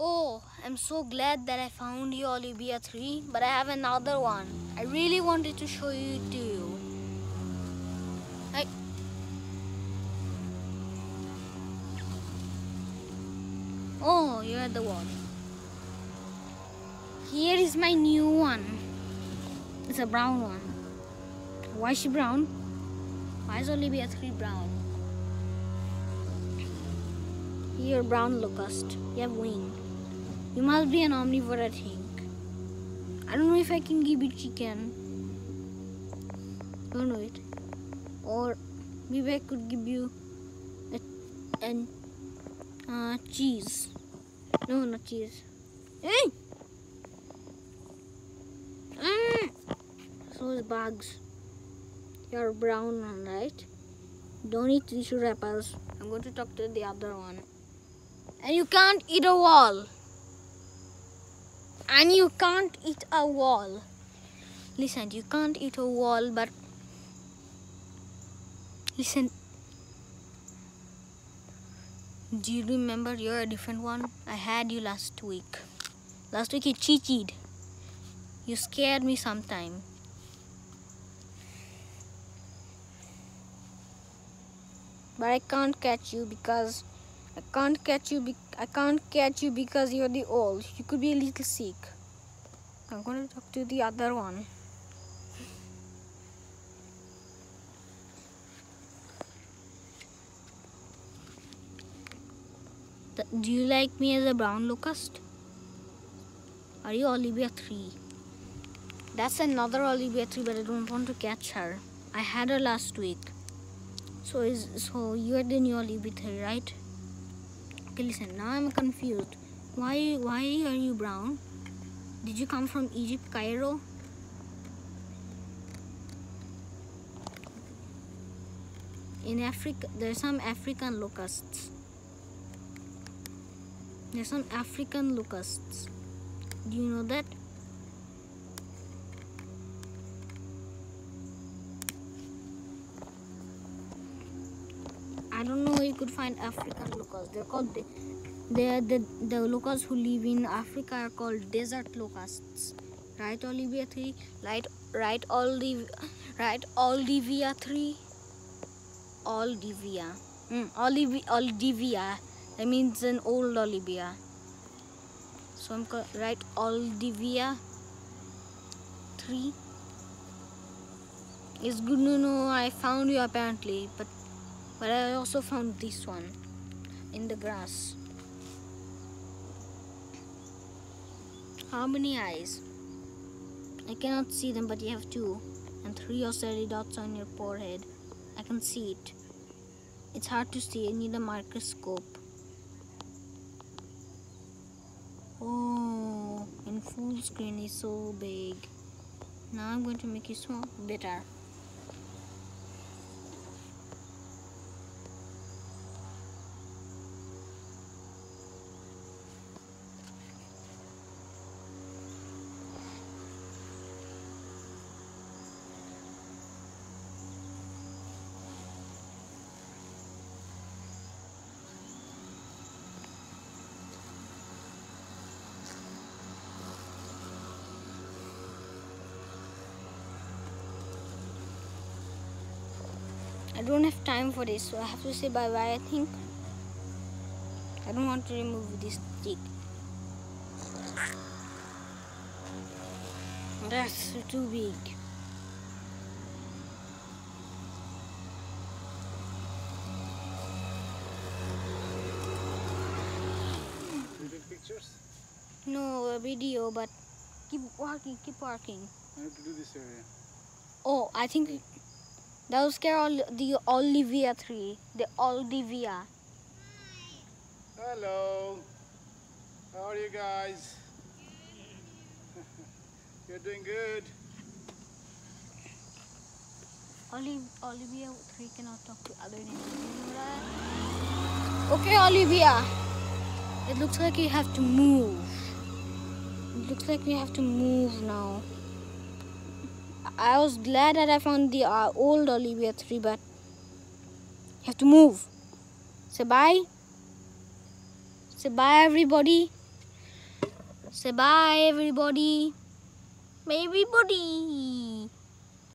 Oh, I'm so glad that I found the Olivia 3, but I have another one. I really wanted to show you too. you. I... Oh, you're the wall. Here is my new one. It's a brown one. Why is she brown? Why is Olivia 3 brown? You're brown locust. You have wing. You must be an omnivore, I think. I don't know if I can give you chicken. Don't know it. Or maybe I could give you a, an uh, cheese. No, not cheese. Hey! Mm. Is bugs. You're brown one, right? Don't eat tissue wrappers. I'm going to talk to the other one. And you can't eat a wall. And you can't eat a wall. Listen, you can't eat a wall, but listen. Do you remember you're a different one? I had you last week. Last week you cheated. You scared me sometime. But I can't catch you because I can't catch you. I can't catch you because you're the old. You could be a little sick. I'm to talk to the other one. Do you like me as a brown locust? Are you Olivia 3? That's another Olivia 3, but I don't want to catch her. I had her last week. So is so you are the new Olivia 3, right? Okay, listen. Now I'm confused. Why why are you brown? Did you come from Egypt, Cairo? In Africa, there's some African locusts. There's some African locusts. Do you know that? I don't know where you could find African locusts. They're called the, they're the the locusts who live in Africa are called desert locusts. Right, Olivia three. Right, right, Olive, right, Olivia three. Olivia. Mm, Olivia, Olivia. That means an old Olivia. So I'm going right Olivia three. It's good to know I found you apparently, but but I also found this one in the grass. How many eyes? I cannot see them, but you have two and three or ocelli dots on your forehead. I can see it. It's hard to see. I need a microscope. Oh, in full screen is so big. Now I'm going to make it small. Better. I don't have time for this, so I have to say bye bye. I think I don't want to remove this stick. That's too big. You take pictures? No, a video, but keep walking, keep walking. I have to do this area. Oh, I think that scare all the Olivia tree. The Olivia. Hello. How are you guys? You're doing good. Olive, Olivia tree cannot talk to other neighbors. You know that? Okay, Olivia. It looks like you have to move. It looks like we have to move now. I was glad that I found the uh, old Olivia tree, but you have to move. Say bye. Say bye, everybody. Say bye, everybody. Everybody.